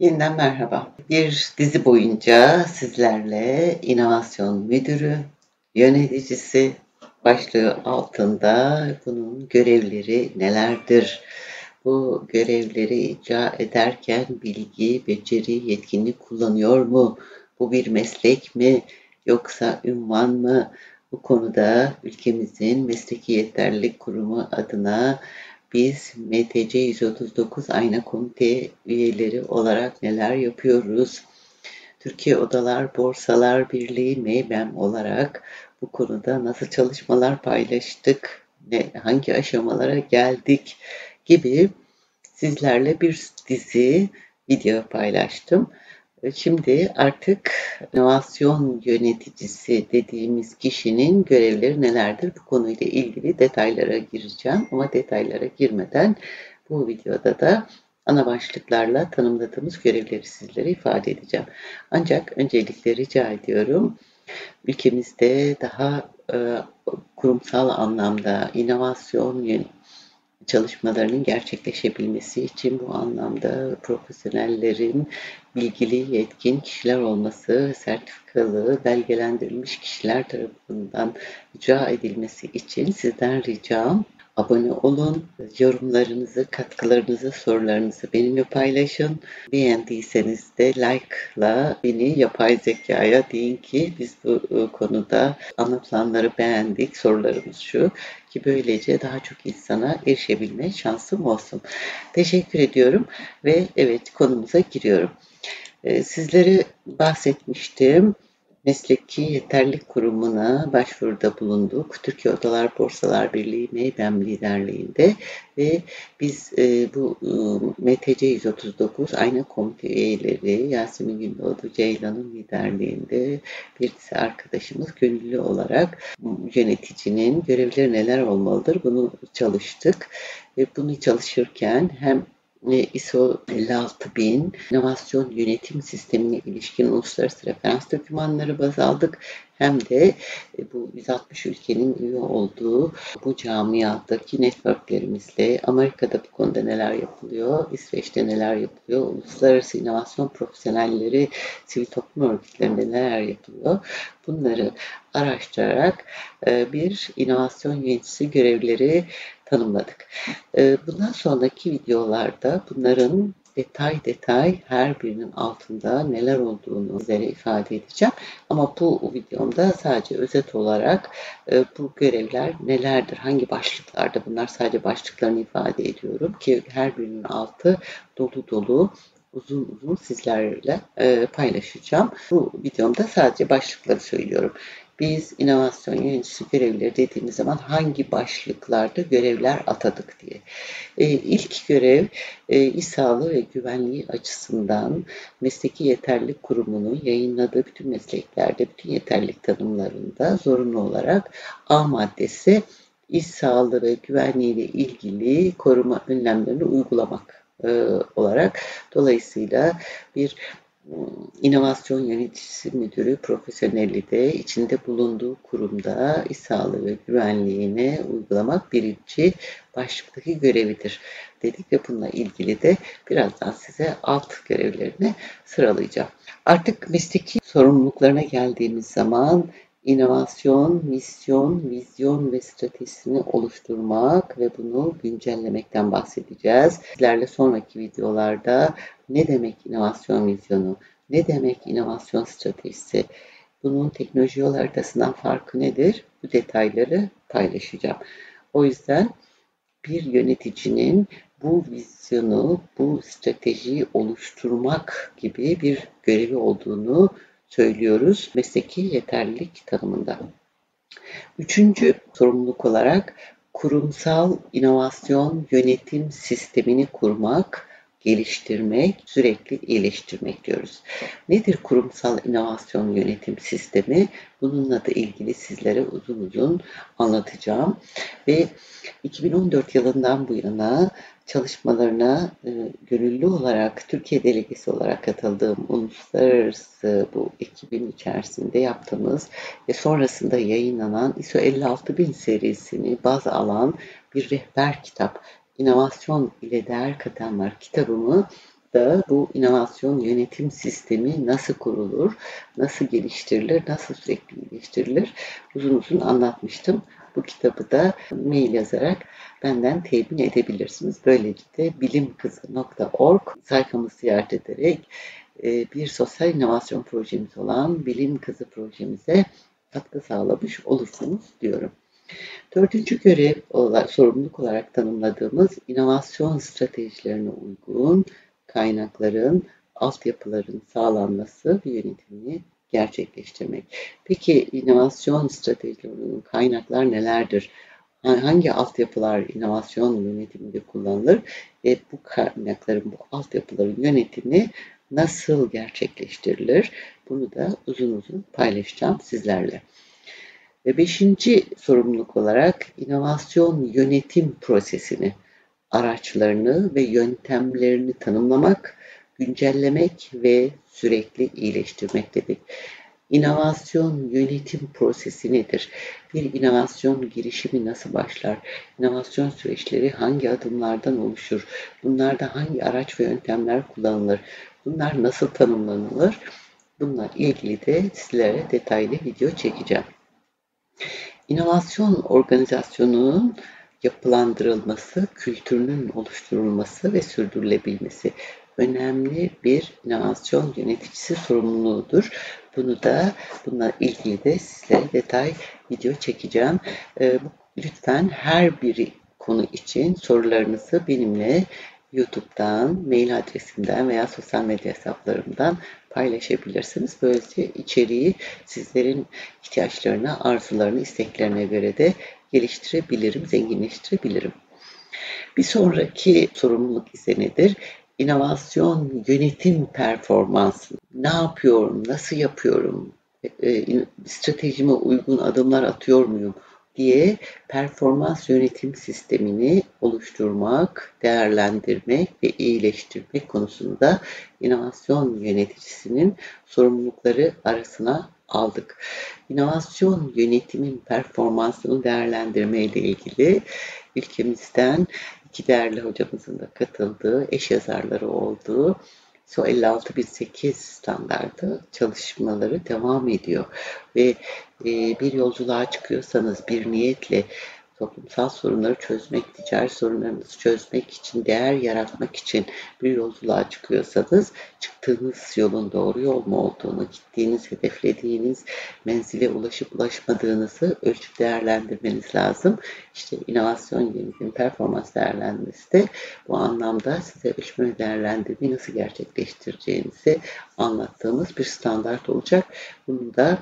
Yeniden merhaba. Bir dizi boyunca sizlerle inovasyon müdürü, yöneticisi başlığı altında bunun görevleri nelerdir? Bu görevleri icra ederken bilgi, beceri, yetkinlik kullanıyor mu? Bu bir meslek mi yoksa ünvan mı? Bu konuda ülkemizin Mesleki Yeterlilik Kurumu adına biz MTC 139 Ayna Komite üyeleri olarak neler yapıyoruz? Türkiye Odalar Borsalar Birliği MEBEM olarak bu konuda nasıl çalışmalar paylaştık, ne, hangi aşamalara geldik gibi sizlerle bir dizi video paylaştım. Şimdi artık inovasyon yöneticisi dediğimiz kişinin görevleri nelerdir? Bu konuyla ilgili detaylara gireceğim ama detaylara girmeden bu videoda da ana başlıklarla tanımladığımız görevleri sizlere ifade edeceğim. Ancak öncelikle rica ediyorum ülkemizde daha e, kurumsal anlamda inovasyon çalışmalarının gerçekleşebilmesi için bu anlamda profesyonellerin bilgili, yetkin kişiler olması, sertifikalı, belgelendirilmiş kişiler tarafından icra edilmesi için sizden ricam abone olun. Yorumlarınızı, katkılarınızı, sorularınızı benimle paylaşın. Beğendiyseniz de like'la beni yapay zekaya deyin ki biz bu e, konuda anlatılanları beğendik. Sorularımız şu ki böylece daha çok insana erişebilme şansım olsun. Teşekkür ediyorum ve evet konumuza giriyorum. E, sizlere bahsetmiştim Mesleki Yeterlik Kurumu'na başvuruda bulunduk. Türkiye Odalar Borsalar Birliği MEBEM liderliğinde ve biz e, bu e, MTC 139 aynı komite üyeleri Yasemin Gündoğdu Ceylan'ın liderliğinde bir arkadaşımız gönüllü olarak yöneticinin görevleri neler olmalıdır bunu çalıştık. Ve bunu çalışırken hem ISO 56000 inovasyon yönetim sistemine ilişkin uluslararası referans dokümanları baz aldık. Hem de e, bu 160 ülkenin üye olduğu bu camiadaki networklerimizle Amerika'da bu konuda neler yapılıyor, İsveç'te neler yapılıyor, uluslararası inovasyon profesyonelleri, sivil toplum örgütlerinde neler yapılıyor bunları araştırarak e, bir inovasyon yöneticisi görevleri tanımladık. Ee, bundan sonraki videolarda bunların detay detay her birinin altında neler olduğunu sizlere ifade edeceğim. Ama bu videomda sadece özet olarak e, bu görevler nelerdir, hangi başlıklarda bunlar sadece başlıklarını ifade ediyorum ki her birinin altı dolu dolu uzun uzun sizlerle e, paylaşacağım. Bu videomda sadece başlıkları söylüyorum. Biz inovasyon yöneticisi görevleri dediğimiz zaman hangi başlıklarda görevler atadık diye. E, ilk görev e, iş sağlığı ve güvenliği açısından mesleki yeterlilik kurumunun yayınladığı bütün mesleklerde, bütün yeterlilik tanımlarında zorunlu olarak A maddesi iş sağlığı ve güvenliği ile ilgili koruma önlemlerini uygulamak e, olarak dolayısıyla bir inovasyon yöneticisi müdürü profesyonelliği de içinde bulunduğu kurumda iş sağlığı ve güvenliğine uygulamak birinci başlıktaki görevidir dedik ve bununla ilgili de birazdan size alt görevlerini sıralayacağım. Artık mesleki sorumluluklarına geldiğimiz zaman inovasyon, misyon, vizyon ve stratejisini oluşturmak ve bunu güncellemekten bahsedeceğiz. Sizlerle sonraki videolarda ne demek inovasyon vizyonu, ne demek inovasyon stratejisi, bunun teknoloji yol haritasından farkı nedir? Bu detayları paylaşacağım. O yüzden bir yöneticinin bu vizyonu, bu stratejiyi oluşturmak gibi bir görevi olduğunu söylüyoruz mesleki yeterlilik tanımında. Üçüncü sorumluluk olarak kurumsal inovasyon yönetim sistemini kurmak, geliştirmek, sürekli iyileştirmek diyoruz. Nedir kurumsal inovasyon yönetim sistemi? Bununla da ilgili sizlere uzun uzun anlatacağım. Ve 2014 yılından bu yana çalışmalarına e, gönüllü olarak Türkiye delegesi olarak katıldığım uluslararası bu ekibin içerisinde yaptığımız ve sonrasında yayınlanan ISO 56000 serisini baz alan bir rehber kitap İnovasyon ile Değer Katanlar kitabımı da bu inovasyon yönetim sistemi nasıl kurulur, nasıl geliştirilir, nasıl sürekli geliştirilir uzun uzun anlatmıştım. Bu kitabı da mail yazarak benden temin edebilirsiniz. Böylece de bilimkızı.org sayfamızı ziyaret ederek e, bir sosyal inovasyon projemiz olan Bilim Kızı projemize katkı sağlamış olursunuz diyorum. Dördüncü görev olarak, sorumluluk olarak tanımladığımız inovasyon stratejilerine uygun kaynakların, altyapıların sağlanması ve yönetimini gerçekleştirmek. Peki inovasyon stratejilerinin kaynaklar nelerdir? Hangi altyapılar inovasyon yönetiminde kullanılır ve bu kaynakların, bu altyapıların yönetimi nasıl gerçekleştirilir? Bunu da uzun uzun paylaşacağım sizlerle. Ve beşinci sorumluluk olarak inovasyon yönetim prosesini, araçlarını ve yöntemlerini tanımlamak, güncellemek ve sürekli iyileştirmek dedik. İnovasyon yönetim prosesi nedir? Bir inovasyon girişimi nasıl başlar? İnovasyon süreçleri hangi adımlardan oluşur? Bunlarda hangi araç ve yöntemler kullanılır? Bunlar nasıl tanımlanılır? Bunlar ilgili de sizlere detaylı video çekeceğim. İnovasyon organizasyonunun yapılandırılması, kültürünün oluşturulması ve sürdürülebilmesi önemli bir inovasyon yöneticisi sorumluluğudur. Bunu da bununla ilgili de size detay video çekeceğim. Ee, lütfen her bir konu için sorularınızı benimle YouTube'dan, mail adresimden veya sosyal medya hesaplarımdan paylaşabilirsiniz. Böylece içeriği sizlerin ihtiyaçlarına, arzularına, isteklerine göre de geliştirebilirim, zenginleştirebilirim. Bir sonraki sorumluluk ise nedir? İnovasyon yönetim performansı. Ne yapıyorum, nasıl yapıyorum, e, stratejime uygun adımlar atıyor muyum? diye performans yönetim sistemini oluşturmak, değerlendirmek ve iyileştirmek konusunda inovasyon yöneticisinin sorumlulukları arasına aldık. İnovasyon yönetimin performansını değerlendirme ile ilgili ülkemizden iki değerli hocamızın da katıldığı, eş yazarları olduğu ISO 56008 standardı çalışmaları devam ediyor. Ve e, bir yolculuğa çıkıyorsanız bir niyetle toplumsal sorunları çözmek, ticari sorunlarınızı çözmek için, değer yaratmak için bir yolculuğa çıkıyorsanız çıktığınız yolun doğru yol mu olduğunu, gittiğiniz, hedeflediğiniz menzile ulaşıp ulaşmadığınızı ölçüp değerlendirmeniz lazım. İşte inovasyon yönetim performans değerlendirmesi de bu anlamda size ölçme değerlendirmeyi nasıl gerçekleştireceğinizi anlattığımız bir standart olacak. Bunu da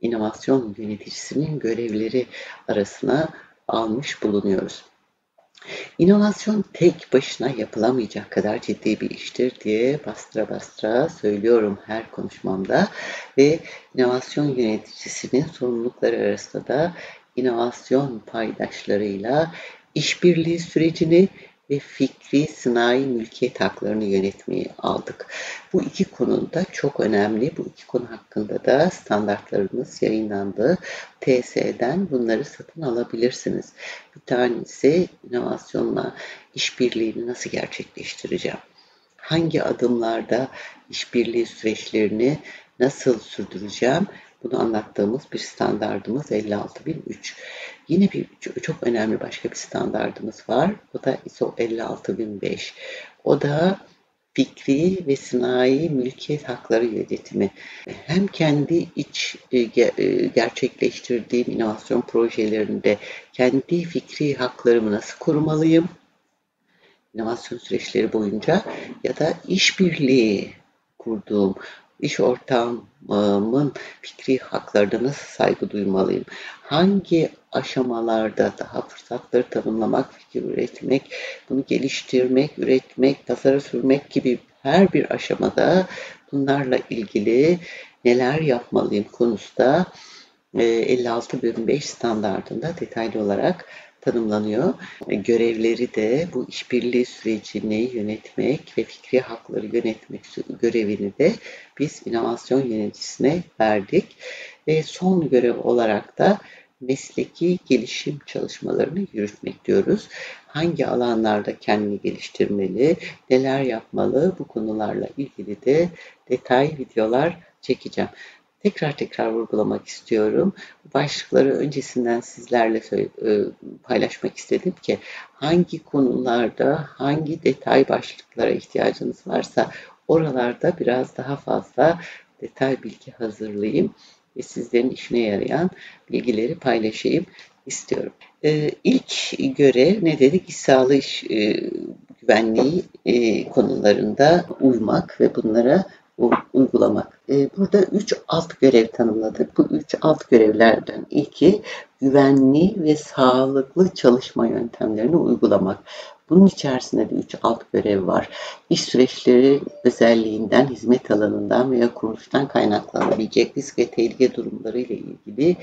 inovasyon yöneticisinin görevleri arasına almış bulunuyoruz. İnovasyon tek başına yapılamayacak kadar ciddi bir iştir diye bastıra bastıra söylüyorum her konuşmamda ve inovasyon yöneticisinin sorumlulukları arasında da inovasyon paydaşlarıyla işbirliği sürecini ve fikri sınai mülkiyet haklarını yönetmeyi aldık. Bu iki konuda çok önemli. Bu iki konu hakkında da standartlarımız yayınlandı. TSE'den bunları satın alabilirsiniz. Bir tanesi inovasyonla işbirliğini nasıl gerçekleştireceğim? Hangi adımlarda işbirliği süreçlerini nasıl sürdüreceğim? Bunu anlattığımız bir standartımız 56003. Yine bir çok önemli başka bir standartımız var. O da ISO 56005. O da fikri ve sınai mülkiyet hakları yönetimi. Hem kendi iç e, e, gerçekleştirdiğim inovasyon projelerinde kendi fikri haklarımı nasıl korumalıyım? İnovasyon süreçleri boyunca ya da işbirliği kurduğum iş ortağımın fikri haklarına nasıl saygı duymalıyım? Hangi aşamalarda daha fırsatları tanımlamak, fikir üretmek, bunu geliştirmek, üretmek, tasarı sürmek gibi her bir aşamada bunlarla ilgili neler yapmalıyım konusunda 56.005 standartında detaylı olarak tanımlanıyor. Görevleri de bu işbirliği sürecini yönetmek ve fikri hakları yönetmek görevini de biz inovasyon yöneticisine verdik. Ve son görev olarak da mesleki gelişim çalışmalarını yürütmek diyoruz. Hangi alanlarda kendini geliştirmeli, neler yapmalı bu konularla ilgili de detay videolar çekeceğim. Tekrar tekrar vurgulamak istiyorum. Başlıkları öncesinden sizlerle e, paylaşmak istedim ki hangi konularda hangi detay başlıklara ihtiyacınız varsa oralarda biraz daha fazla detay bilgi hazırlayayım ve sizlerin işine yarayan bilgileri paylaşayım istiyorum. Ee, ilk görev ne dedik? İş sağlığı iş e, güvenliği e, konularında uymak ve bunlara uygulamak. E, burada üç alt görev tanımladık. Bu üç alt görevlerden ilki güvenli ve sağlıklı çalışma yöntemlerini uygulamak. Bunun içerisinde de üç alt görev var. İş süreçleri özelliğinden, hizmet alanından veya kuruluştan kaynaklanabilecek risk ve tehlike durumları ile ilgili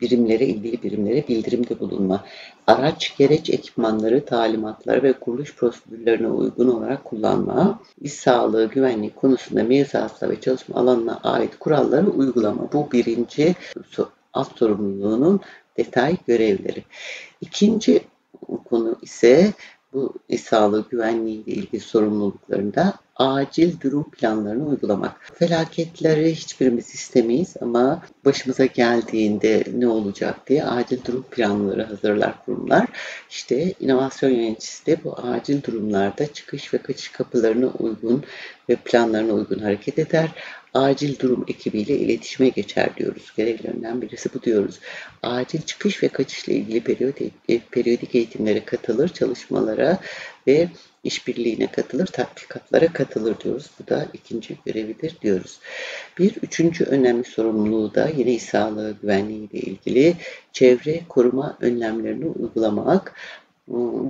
birimlere, ilgili birimlere bildirimde bulunma. Araç, gereç ekipmanları, talimatları ve kuruluş prosedürlerine uygun olarak kullanma. İş sağlığı, güvenlik konusunda mevzuatla ve çalışma alanına ait kuralları uygulama. Bu birinci alt sorumluluğunun detay görevleri. İkinci konu ise bu sağlığı güvenliği ile ilgili sorumluluklarında acil durum planlarını uygulamak. Felaketleri hiçbirimiz istemeyiz ama başımıza geldiğinde ne olacak diye acil durum planları hazırlar kurumlar. İşte inovasyon yöneticisi de bu acil durumlarda çıkış ve kaçış kapılarına uygun ve planlarına uygun hareket eder acil durum ekibiyle iletişime geçer diyoruz. Görevlerinden birisi bu diyoruz. Acil çıkış ve kaçışla ilgili periyodik, e, periyodik eğitimlere katılır, çalışmalara ve işbirliğine katılır, tatbikatlara katılır diyoruz. Bu da ikinci görevidir diyoruz. Bir üçüncü önemli sorumluluğu da yine sağlığı güvenliği ile ilgili çevre koruma önlemlerini uygulamak.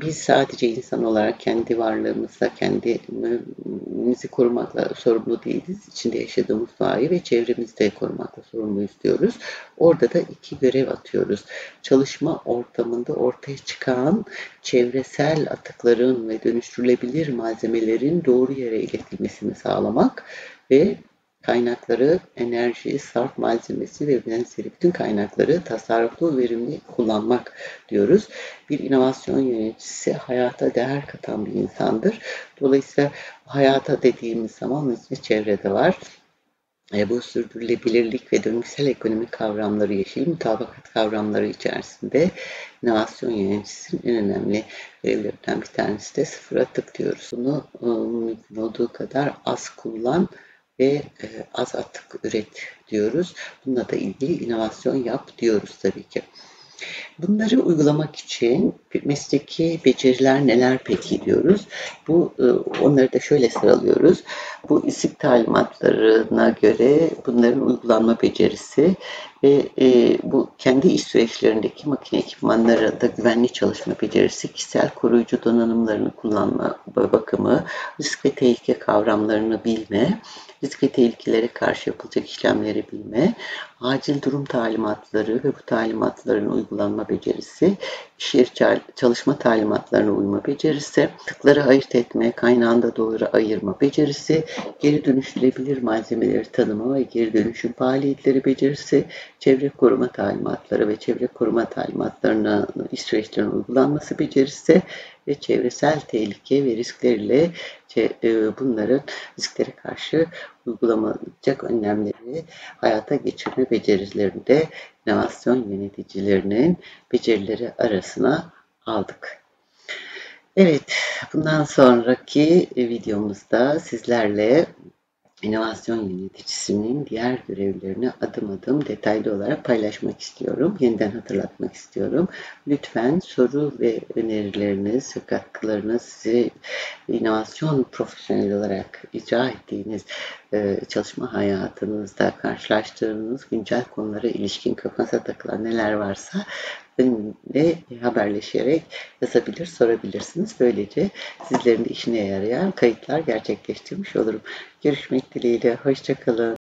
Biz sadece insan olarak kendi varlığımızla, kendimizi korumakla sorumlu değiliz. İçinde yaşadığımız doğayı ve çevremizi de korumakla sorumluyuz diyoruz. Orada da iki görev atıyoruz. Çalışma ortamında ortaya çıkan çevresel atıkların ve dönüştürülebilir malzemelerin doğru yere iletilmesini sağlamak ve kaynakları, enerji, sarf malzemesi ve benzeri bütün kaynakları tasarruflu verimli kullanmak diyoruz. Bir inovasyon yöneticisi hayata değer katan bir insandır. Dolayısıyla hayata dediğimiz zaman işte çevrede var. E, bu sürdürülebilirlik ve döngüsel ekonomi kavramları, yeşil mutabakat kavramları içerisinde inovasyon yöneticisinin en önemli görevlerinden bir tanesi de sıfır atık diyoruz. Bunu e, mümkün olduğu kadar az kullan ve e, az atık üret diyoruz. Bununla da ilgili inovasyon yap diyoruz tabii ki. Bunları uygulamak için mesleki beceriler neler peki diyoruz. Bu e, onları da şöyle sıralıyoruz. Bu isim talimatlarına göre bunların uygulanma becerisi ve e, bu kendi iş süreçlerindeki makine ekipmanlarında güvenli çalışma becerisi, kişisel koruyucu donanımlarını kullanma bakımı, risk ve tehlike kavramlarını bilme, risk ve tehlikelere karşı yapılacak işlemleri bilme, acil durum talimatları ve bu talimatların uygulanma becerisi, iş yeri çalışma talimatlarına uyma becerisi, tıkları ayırt etme, kaynağında doğru ayırma becerisi, geri dönüştürülebilir malzemeleri tanıma ve geri dönüşüm faaliyetleri becerisi, çevre koruma talimatları ve çevre koruma talimatlarına iş süreçlerinin uygulanması becerisi ve çevresel tehlike ve risklerle e, bunların risklere karşı uygulanacak önlemleri hayata geçirme becerilerinde inovasyon yöneticilerinin becerileri arasına aldık. Evet, bundan sonraki videomuzda sizlerle inovasyon yöneticisinin diğer görevlerini adım adım detaylı olarak paylaşmak istiyorum. Yeniden hatırlatmak istiyorum. Lütfen soru ve önerileriniz, katkılarınız size inovasyon profesyoneli olarak icra ettiğiniz e, çalışma hayatınızda karşılaştığınız güncel konulara ilişkin kafanıza takılan neler varsa benimle haberleşerek yazabilir, sorabilirsiniz. Böylece sizlerin de işine yarayan kayıtlar gerçekleştirmiş olurum. Görüşmek dileğiyle. Hoşçakalın.